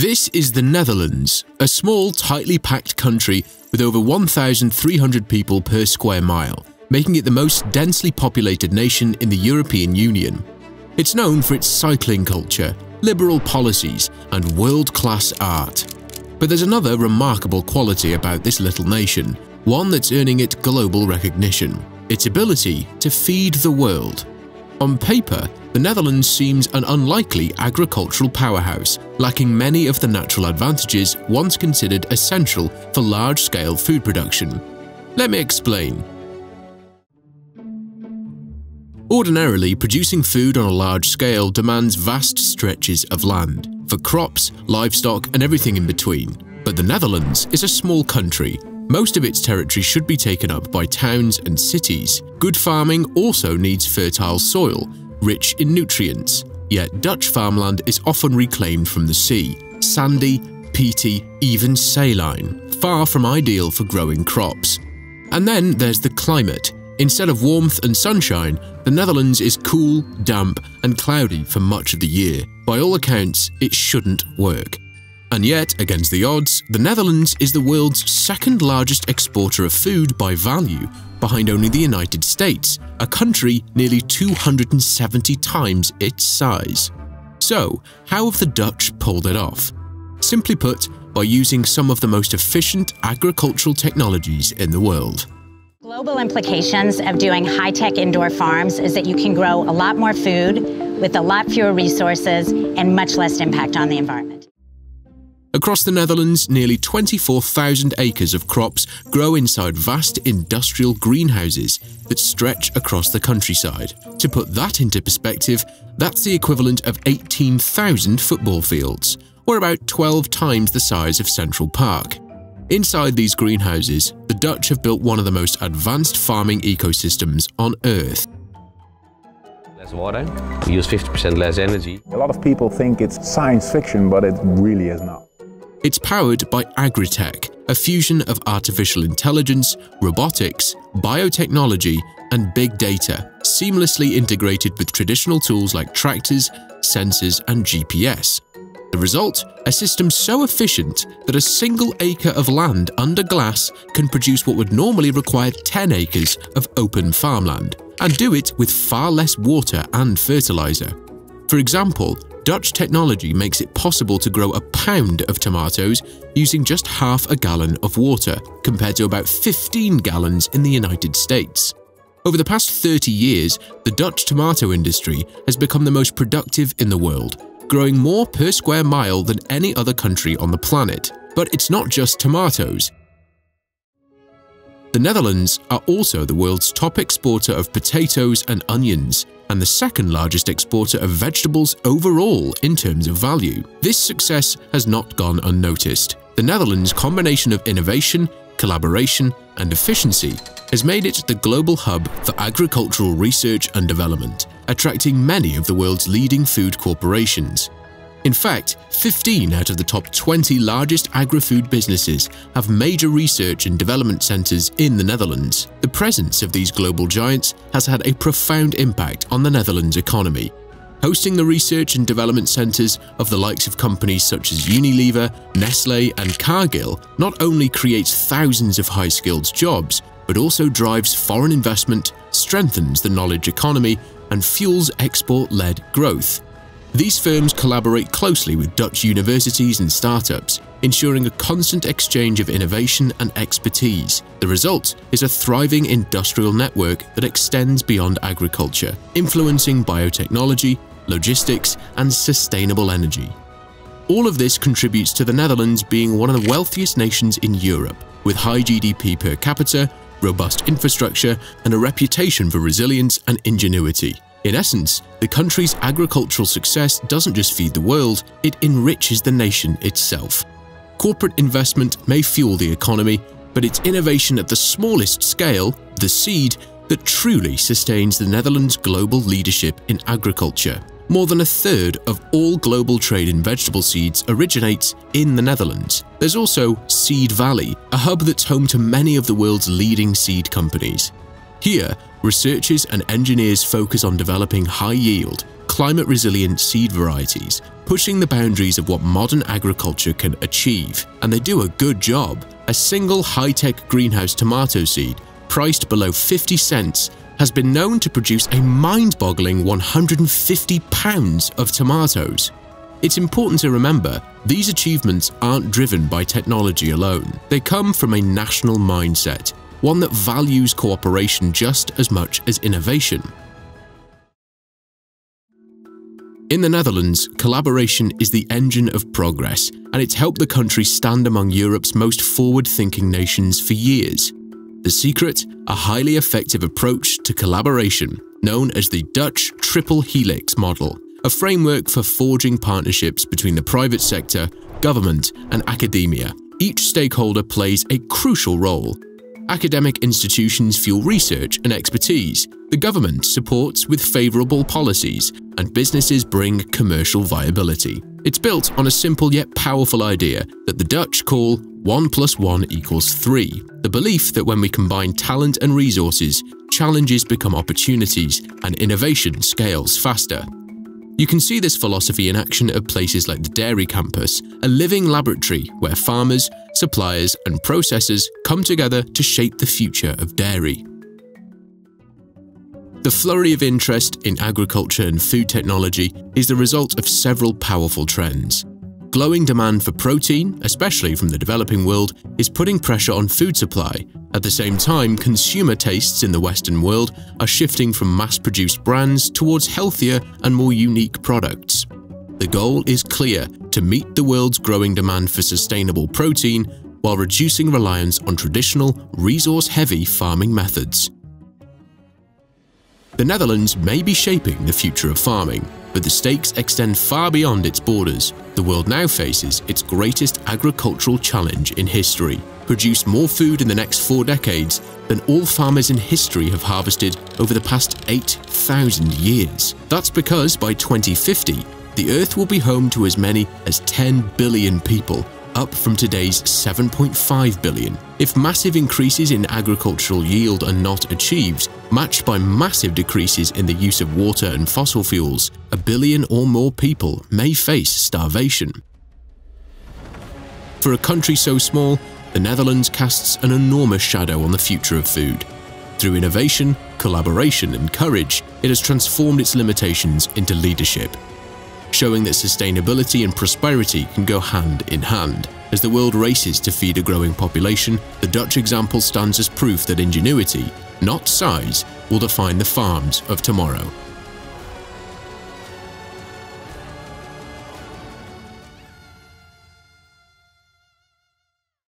This is the Netherlands, a small, tightly packed country with over 1,300 people per square mile, making it the most densely populated nation in the European Union. It's known for its cycling culture, liberal policies, and world-class art. But there's another remarkable quality about this little nation, one that's earning it global recognition its ability to feed the world. On paper, the Netherlands seems an unlikely agricultural powerhouse, lacking many of the natural advantages once considered essential for large-scale food production. Let me explain. Ordinarily, producing food on a large scale demands vast stretches of land, for crops, livestock and everything in between. But the Netherlands is a small country most of its territory should be taken up by towns and cities. Good farming also needs fertile soil, rich in nutrients. Yet Dutch farmland is often reclaimed from the sea, sandy, peaty, even saline, far from ideal for growing crops. And then there's the climate. Instead of warmth and sunshine, the Netherlands is cool, damp, and cloudy for much of the year. By all accounts, it shouldn't work. And yet, against the odds, the Netherlands is the world's second largest exporter of food by value, behind only the United States, a country nearly 270 times its size. So, how have the Dutch pulled it off? Simply put, by using some of the most efficient agricultural technologies in the world. Global implications of doing high-tech indoor farms is that you can grow a lot more food with a lot fewer resources and much less impact on the environment. Across the Netherlands, nearly 24,000 acres of crops grow inside vast industrial greenhouses that stretch across the countryside. To put that into perspective, that's the equivalent of 18,000 football fields, or about 12 times the size of Central Park. Inside these greenhouses, the Dutch have built one of the most advanced farming ecosystems on Earth. Less water, we use 50% less energy. A lot of people think it's science fiction, but it really is not. It's powered by agritech, a fusion of artificial intelligence, robotics, biotechnology, and big data, seamlessly integrated with traditional tools like tractors, sensors, and GPS. The result? A system so efficient that a single acre of land under glass can produce what would normally require 10 acres of open farmland, and do it with far less water and fertilizer. For example, Dutch technology makes it possible to grow a pound of tomatoes using just half a gallon of water, compared to about 15 gallons in the United States. Over the past 30 years, the Dutch tomato industry has become the most productive in the world, growing more per square mile than any other country on the planet. But it's not just tomatoes. The Netherlands are also the world's top exporter of potatoes and onions, and the second largest exporter of vegetables overall in terms of value. This success has not gone unnoticed. The Netherlands' combination of innovation, collaboration, and efficiency has made it the global hub for agricultural research and development, attracting many of the world's leading food corporations. In fact, 15 out of the top 20 largest agri-food businesses have major research and development centres in the Netherlands. The presence of these global giants has had a profound impact on the Netherlands economy. Hosting the research and development centres of the likes of companies such as Unilever, Nestle and Cargill not only creates thousands of high-skilled jobs, but also drives foreign investment, strengthens the knowledge economy and fuels export-led growth. These firms collaborate closely with Dutch universities and startups, ensuring a constant exchange of innovation and expertise. The result is a thriving industrial network that extends beyond agriculture, influencing biotechnology, logistics, and sustainable energy. All of this contributes to the Netherlands being one of the wealthiest nations in Europe, with high GDP per capita, robust infrastructure, and a reputation for resilience and ingenuity. In essence, the country's agricultural success doesn't just feed the world, it enriches the nation itself. Corporate investment may fuel the economy, but it's innovation at the smallest scale, the seed, that truly sustains the Netherlands' global leadership in agriculture. More than a third of all global trade in vegetable seeds originates in the Netherlands. There's also Seed Valley, a hub that's home to many of the world's leading seed companies. Here, researchers and engineers focus on developing high-yield, climate-resilient seed varieties, pushing the boundaries of what modern agriculture can achieve. And they do a good job. A single high-tech greenhouse tomato seed, priced below 50 cents, has been known to produce a mind-boggling 150 pounds of tomatoes. It's important to remember, these achievements aren't driven by technology alone. They come from a national mindset, one that values cooperation just as much as innovation. In the Netherlands, collaboration is the engine of progress, and it's helped the country stand among Europe's most forward-thinking nations for years. The secret? A highly effective approach to collaboration, known as the Dutch Triple Helix model a framework for forging partnerships between the private sector, government, and academia. Each stakeholder plays a crucial role. Academic institutions fuel research and expertise, the government supports with favourable policies, and businesses bring commercial viability. It's built on a simple yet powerful idea that the Dutch call 1 plus 1 equals 3, the belief that when we combine talent and resources, challenges become opportunities and innovation scales faster. You can see this philosophy in action at places like the Dairy Campus, a living laboratory where farmers, suppliers, and processors come together to shape the future of dairy. The flurry of interest in agriculture and food technology is the result of several powerful trends. Glowing demand for protein, especially from the developing world, is putting pressure on food supply. At the same time, consumer tastes in the Western world are shifting from mass-produced brands towards healthier and more unique products. The goal is clear to meet the world's growing demand for sustainable protein while reducing reliance on traditional, resource-heavy farming methods. The Netherlands may be shaping the future of farming, but the stakes extend far beyond its borders. The world now faces its greatest agricultural challenge in history produce more food in the next four decades than all farmers in history have harvested over the past 8,000 years. That's because by 2050, the Earth will be home to as many as 10 billion people, up from today's 7.5 billion. If massive increases in agricultural yield are not achieved, matched by massive decreases in the use of water and fossil fuels, a billion or more people may face starvation. For a country so small, the Netherlands casts an enormous shadow on the future of food. Through innovation, collaboration, and courage, it has transformed its limitations into leadership showing that sustainability and prosperity can go hand in hand. As the world races to feed a growing population, the Dutch example stands as proof that ingenuity, not size, will define the farms of tomorrow.